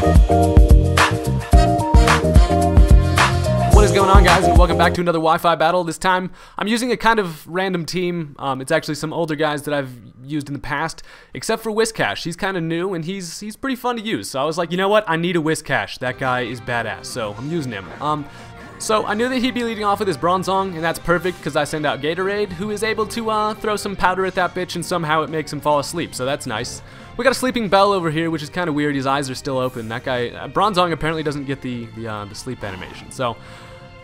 What is going on, guys, and welcome back to another Wi-Fi battle. This time, I'm using a kind of random team. Um, it's actually some older guys that I've used in the past, except for Whiscash. He's kind of new, and he's he's pretty fun to use. So I was like, you know what? I need a Whiscash. That guy is badass, so I'm using him. Um, so I knew that he'd be leading off with his Bronzong, and that's perfect because I send out Gatorade, who is able to uh, throw some powder at that bitch, and somehow it makes him fall asleep. So that's nice. We got a sleeping Bell over here, which is kind of weird. His eyes are still open. That guy, uh, Bronzong, apparently doesn't get the the, uh, the sleep animation. So.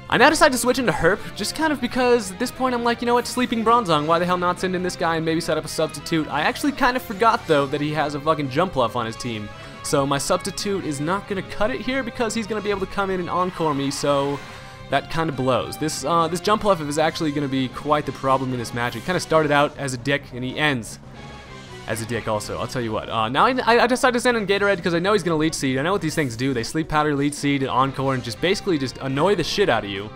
I now decide to switch into Herp, just kind of because at this point I'm like, you know what, Sleeping Bronzong, why the hell not send in this guy and maybe set up a substitute? I actually kind of forgot, though, that he has a fucking Jumpluff on his team. So my substitute is not going to cut it here because he's going to be able to come in and encore me, so that kind of blows. This uh, this Jumpluff is actually going to be quite the problem in this match. It kind of started out as a dick, and he ends as a dick also. I'll tell you what. Uh, now I, I decided to send in Gatorade because I know he's going to leech seed. I know what these things do. They sleep powder, leech seed, and encore, and just basically just annoy the shit out of you.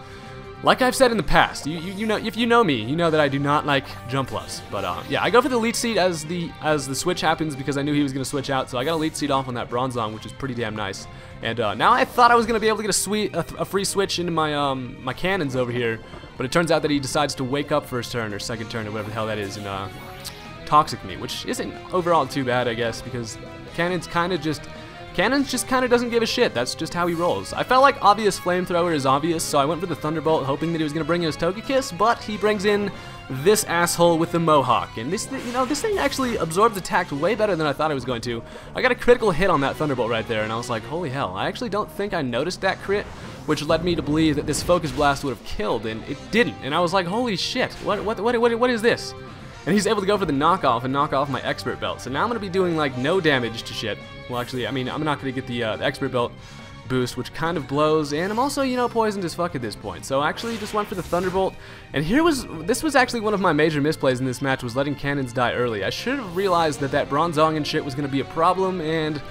Like I've said in the past, you, you, you know if you know me, you know that I do not like jump Jumpluffs. But uh, yeah, I go for the Leech Seed as the as the switch happens because I knew he was going to switch out. So I got a Leech Seed off on that Bronzong, which is pretty damn nice. And uh, now I thought I was going to be able to get a sweet a, a free switch into my um my cannons over here, but it turns out that he decides to wake up first turn or second turn or whatever the hell that is, and uh, toxic me, which isn't overall too bad, I guess, because Cannon's kind of just... Cannon's just kind of doesn't give a shit. That's just how he rolls. I felt like obvious flamethrower is obvious, so I went for the Thunderbolt, hoping that he was to bring in his Togekiss, but he brings in this asshole with the Mohawk. And this, you know, this thing actually absorbs attack way better than I thought it was going to. I got a critical hit on that Thunderbolt right there, and I was like, holy hell. I actually don't think I noticed that crit, which led me to believe that this Focus Blast would have killed, and it didn't. And I was like, holy shit, what, what, what, what, what is this? And he's able to go for the knockoff and knock off my expert belt. So now I'm going to be doing like no damage to shit. Well, actually, I mean, I'm not going to get the, uh, the expert belt boost, which kind of blows. And I'm also, you know, poisoned as fuck at this point. So I actually just went for the Thunderbolt. And here was, this was actually one of my major misplays in this match was letting cannons die early. I should have realized that that Bronzong and shit was going to be a problem. And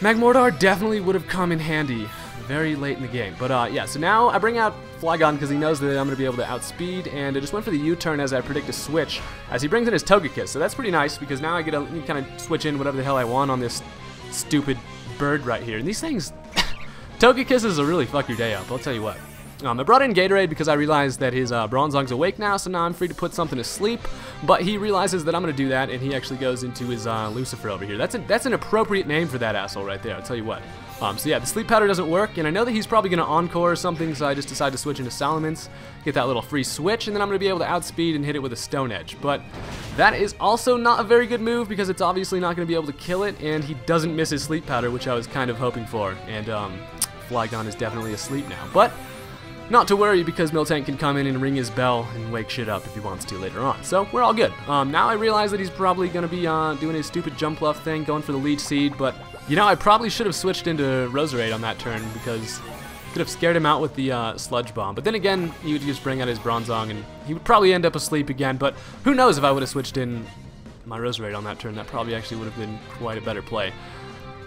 Magmortar definitely would have come in handy very late in the game. But uh, yeah, so now I bring out Flygon because he knows that I'm going to be able to outspeed, and I just went for the U-turn as I predict a switch, as he brings in his Togekiss. So that's pretty nice because now I get to kind of switch in whatever the hell I want on this stupid bird right here. And these things, Togekisses will really fuck your day up, I'll tell you what. Um, I brought in Gatorade because I realized that his uh, Bronzong's awake now, so now I'm free to put something to sleep. But he realizes that I'm going to do that, and he actually goes into his uh, Lucifer over here. That's, a, that's an appropriate name for that asshole right there, I'll tell you what. Um, so yeah, the sleep powder doesn't work, and I know that he's probably going to encore or something, so I just decided to switch into Salamence, get that little free switch, and then I'm going to be able to outspeed and hit it with a Stone Edge. But that is also not a very good move because it's obviously not going to be able to kill it, and he doesn't miss his sleep powder, which I was kind of hoping for. And um, Flygon is definitely asleep now. But not to worry because Miltank can come in and ring his bell and wake shit up if he wants to later on. So we're all good. Um, now I realize that he's probably going to be uh, doing his stupid Jumpluff thing, going for the leech seed, but you know, I probably should have switched into Roserade on that turn because could have scared him out with the uh, Sludge Bomb. But then again, he would just bring out his Bronzong and he would probably end up asleep again. But who knows if I would have switched in my Roserade on that turn, that probably actually would have been quite a better play.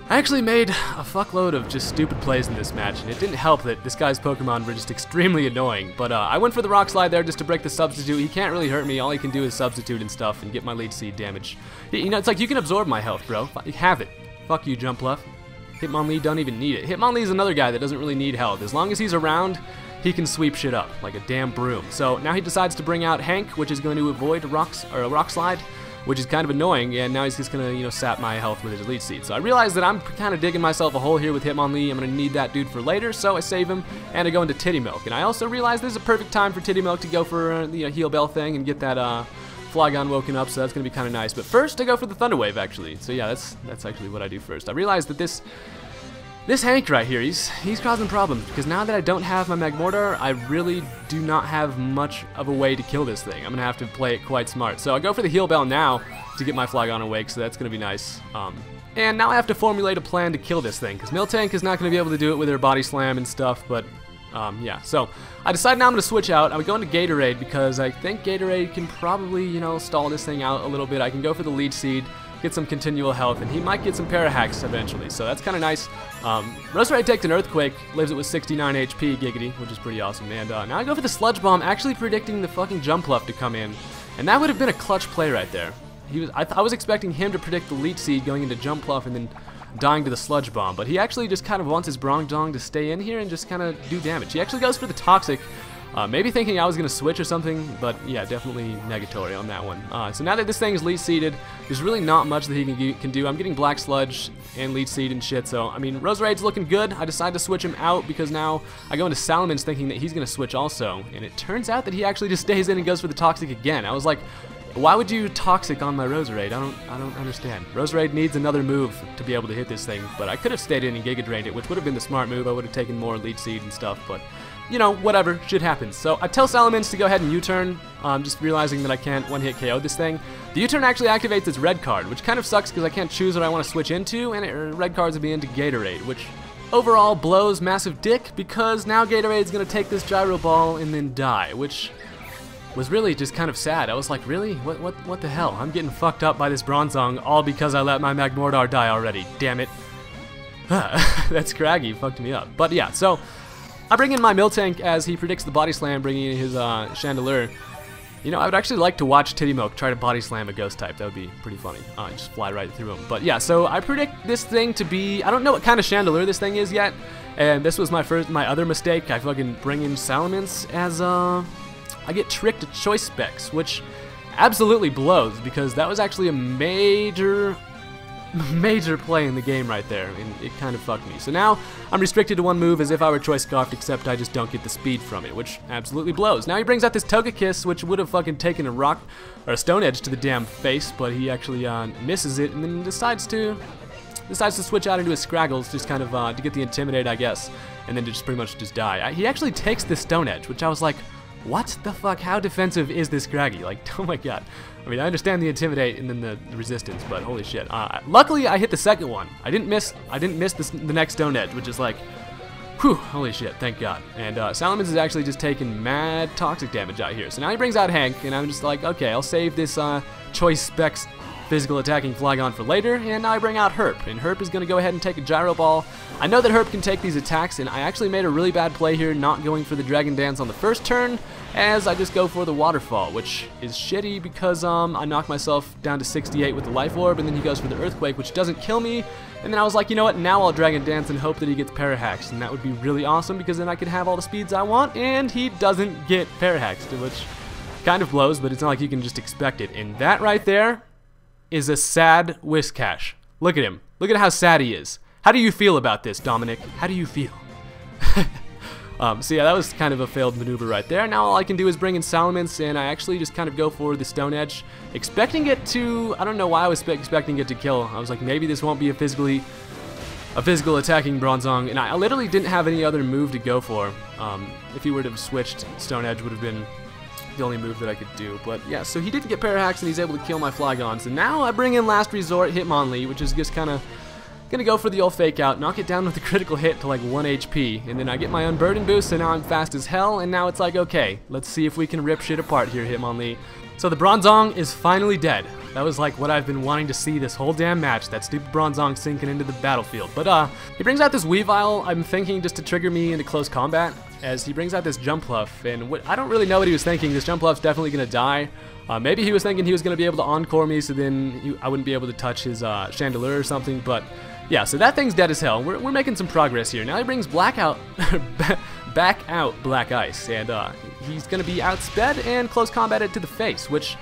I actually made a fuckload of just stupid plays in this match, and it didn't help that this guy's Pokemon were just extremely annoying. But uh, I went for the Rock Slide there just to break the Substitute. He can't really hurt me. All he can do is Substitute and stuff and get my Leech Seed damage. You know, it's like you can absorb my health, bro. You have it. Fuck you, Jumpluff. Hitmonlee don't even need it. Hitmonlee's another guy that doesn't really need health. As long as he's around, he can sweep shit up like a damn broom. So now he decides to bring out Hank, which is going to avoid rocks or a rock slide which is kind of annoying, and now he's just gonna, you know, sap my health with his Leech Seed. So I realize that I'm kind of digging myself a hole here with Hitmonlee. I'm gonna need that dude for later, so I save him, and I go into Titty Milk. And I also realize this is a perfect time for Titty Milk to go for uh, the uh, Heal Bell thing and get that, uh, Flygon woken up, so that's gonna be kind of nice. But first, I go for the Thunder Wave, actually. So yeah, that's that's actually what I do first. I realize that this this Hank right here, he's he's causing problems because now that I don't have my Magmortar, I really do not have much of a way to kill this thing. I'm gonna have to play it quite smart. So I go for the Heal Bell now to get my Flygon awake, so that's gonna be nice. Um, and now I have to formulate a plan to kill this thing because Miltank is not gonna be able to do it with her Body Slam and stuff, but um, yeah, so I decide now I'm going to switch out. I'm going to Gatorade because I think Gatorade can probably, you know, stall this thing out a little bit. I can go for the Leech Seed, get some continual health, and he might get some Parahax eventually, so that's kind of nice. Um, Roserade takes an Earthquake, lives it with 69 HP, Giggity, which is pretty awesome. And uh, now I go for the Sludge Bomb, actually predicting the fucking Jumpluff to come in, and that would have been a clutch play right there. He was, I, I was expecting him to predict the Leech Seed going into Jumpluff and then dying to the Sludge Bomb, but he actually just kind of wants his Bronzong to stay in here and just kind of do damage. He actually goes for the Toxic, uh, maybe thinking I was going to switch or something, but yeah, definitely negatory on that one. Uh, so now that this thing is leech seeded, there's really not much that he can, can do. I'm getting Black Sludge and Leech Seed and shit, so I mean, Rose Roserade's looking good. I decide to switch him out because now I go into Salamence thinking that he's going to switch also, and it turns out that he actually just stays in and goes for the Toxic again. I was like, why would you toxic on my Roserade? I don't I don't understand. Roserade needs another move to be able to hit this thing, but I could have stayed in and Giga Drained it, which would have been the smart move. I would have taken more Leech Seed and stuff, but you know, whatever, shit happens. So I tell Salamence to go ahead and U-turn, um, just realizing that I can't one-hit KO this thing. The U-turn actually activates its red card, which kind of sucks because I can't choose what I want to switch into, and it, red cards would be into Gatorade, which overall blows massive dick because now Gatorade's going to take this Gyro Ball and then die, which was really just kind of sad. I was like, really? What, what, what the hell? I'm getting fucked up by this Bronzong all because I let my Magmortar die already. Damn it. That Scraggy, fucked me up. But yeah, so I bring in my Miltank as he predicts the body slam, bringing in his uh, Chandelure. You know, I would actually like to watch Titty try to body slam a ghost type. That would be pretty funny. Uh, just fly right through him. But yeah, so I predict this thing to be. I don't know what kind of Chandelure this thing is yet, and this was my first, my other mistake. I fucking bring in Salamence as uh, I get tricked to choice specs, which absolutely blows because that was actually a major major play in the game right there, and it kind of fucked me. So now I'm restricted to one move as if I were Choice Scarfed, except I just don't get the speed from it, which absolutely blows. Now he brings out this Togekiss, which would have fucking taken a rock or a Stone Edge to the damn face, but he actually uh, misses it and then decides to decides to switch out into his Scraggles, just kind of uh, to get the Intimidate, I guess, and then to just pretty much just die. I, he actually takes the Stone Edge, which I was like, what the fuck? How defensive is this Scraggy? Like, oh my god. I mean, I understand the intimidate and then the, the resistance, but holy shit. Uh, luckily, I hit the second one. I didn't miss. I didn't miss this, the next stone edge, which is like, whew, holy shit, thank God. And uh, Salamence is actually just taking mad toxic damage out here. So now he brings out Hank, and I'm just like, okay, I'll save this uh, choice specs physical attacking Flygon for later, and now I bring out Herp, and Herp is going to go ahead and take a Gyro Ball. I know that Herp can take these attacks, and I actually made a really bad play here not going for the Dragon Dance on the first turn, as I just go for the Waterfall, which is shitty because um, I knock myself down to 68 with the Life Orb, and then he goes for the Earthquake, which doesn't kill me, and then I was like, you know what, now I'll Dragon Dance and hope that he gets Parahaxed, and that would be really awesome because then I could have all the speeds I want, and he doesn't get Parahaxed, which kind of blows, but it's not like you can just expect it. And that right there is a sad Whiscash. Look at him. Look at how sad he is. How do you feel about this, Domenic? How do you feel? um, so yeah, that was kind of a failed maneuver right there. Now all I can do is bring in Salamence, and I actually just kind of go for the Stone Edge, expecting it to... I don't know why I was expecting it to kill. I was like, maybe this won't be a physically... A physical attacking Bronzong, and I literally didn't have any other move to go for. Um, if he would have switched, Stone Edge would have been the only move that I could do. But yeah, so he didn't get Parahax and he's able to kill my Flygon. So now I bring in Last Resort Hitmonlee, which is just kind of gonna go for the old fake out, knock it down with a critical hit to like 1 HP, and then I get my Unburden boost, so now I'm fast as hell, and now it's like, okay, let's see if we can rip shit apart here, Hitmonlee. So the Bronzong is finally dead. That was like what I've been wanting to see this whole damn match, that stupid Bronzong sinking into the battlefield. But uh, he brings out this Weavile, I'm thinking just to trigger me into close combat, as he brings out this Jumpluff, and what, I don't really know what he was thinking. This Jumpluff's definitely going to die. Uh, maybe he was thinking he was going to be able to Encore me, so then he, I wouldn't be able to touch his uh, Chandelure or something, but yeah, so that thing's dead as hell. We're, we're making some progress here. Now he brings Blackout back out Black Ice, and uh, he's going to be outsped and close combated to the face, which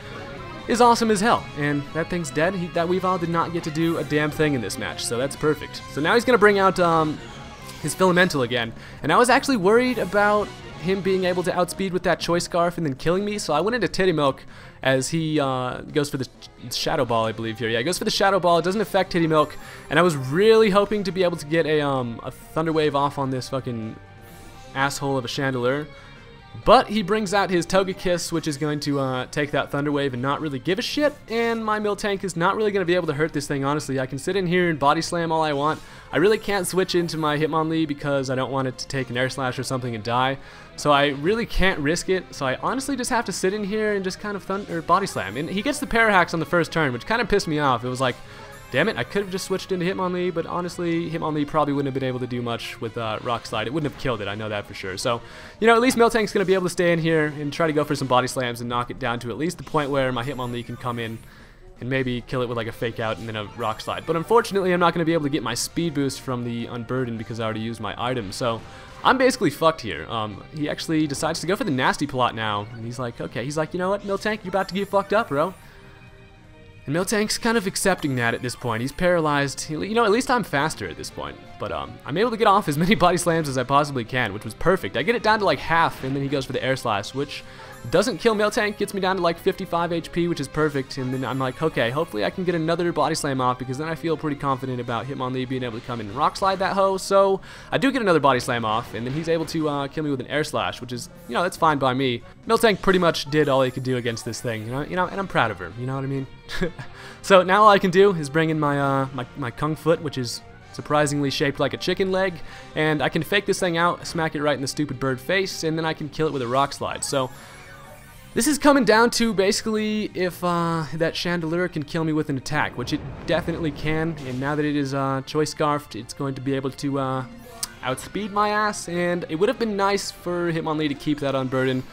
is awesome as hell. And that thing's dead. He, that Weavile did not get to do a damn thing in this match, so that's perfect. So now he's going to bring out um, his Filamental again. And I was actually worried about him being able to outspeed with that Choice Scarf and then killing me, so I went into Titty as he uh, goes for the Shadow Ball, I believe here. Yeah, he goes for the Shadow Ball. It doesn't affect Titty Milk, and I was really hoping to be able to get a, um, a Thunder Wave off on this fucking asshole of a Chandelure. But he brings out his Togekiss, which is going to uh, take that Thunder Wave and not really give a shit. And my Miltank is not really going to be able to hurt this thing, honestly. I can sit in here and Body Slam all I want. I really can't switch into my Hitmonlee because I don't want it to take an Air Slash or something and die. So I really can't risk it. So I honestly just have to sit in here and just kind of thunder Body Slam. And he gets the Parahax on the first turn, which kind of pissed me off. It was like, Damn it, I could have just switched into Hitmonlee, but honestly, Hitmonlee probably wouldn't have been able to do much with uh, Rock Slide. It wouldn't have killed it, I know that for sure. So, you know, at least Miltank's going to be able to stay in here and try to go for some Body Slams and knock it down to at least the point where my Hitmonlee can come in and maybe kill it with like a fake out and then a rock slide. But unfortunately, I'm not going to be able to get my speed boost from the Unburden because I already used my item. So I'm basically fucked here. Um, he actually decides to go for the nasty plot now. And he's like, okay, he's like, you know what, Miltank, you're about to get fucked up, bro. And Miltank's kind of accepting that at this point. He's paralyzed. You know, at least I'm faster at this point. But um, I'm able to get off as many body slams as I possibly can, which was perfect. I get it down to like half, and then he goes for the air slash, which doesn't kill Miltank, gets me down to like 55 HP, which is perfect. And then I'm like, okay, hopefully I can get another body slam off because then I feel pretty confident about Hitmonlee being able to come in and rock slide that hoe. So I do get another body slam off, and then he's able to uh, kill me with an air slash, which is, you know, that's fine by me. Miltank pretty much did all he could do against this thing, you know, you know, and I'm proud of her. You know what I mean? so now all I can do is bring in my uh, my my kung foot, which is surprisingly shaped like a chicken leg, and I can fake this thing out, smack it right in the stupid bird face, and then I can kill it with a rock slide. So this is coming down to basically if uh, that Chandelure can kill me with an attack, which it definitely can, and now that it is uh, Choice Scarfed, it's going to be able to uh, outspeed my ass, and it would have been nice for Hitmonlee to keep that unburdened,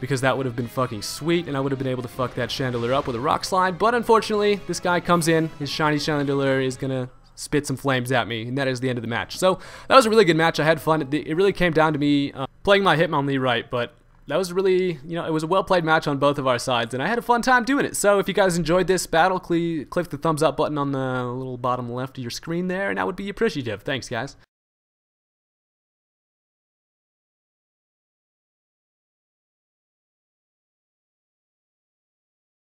because that would have been fucking sweet, and I would have been able to fuck that Chandelure up with a Rock Slide, but unfortunately, this guy comes in, his shiny Chandelure is gonna spit some flames at me, and that is the end of the match. So, that was a really good match, I had fun, it, really came down to me uh, playing my Hitmonlee right, but that was really, you know, it was a well played match on both of our sides, and I had a fun time doing it. So if you guys enjoyed this battle, click the thumbs up button on the little bottom left of your screen there, and that would be appreciative. Thanks, guys.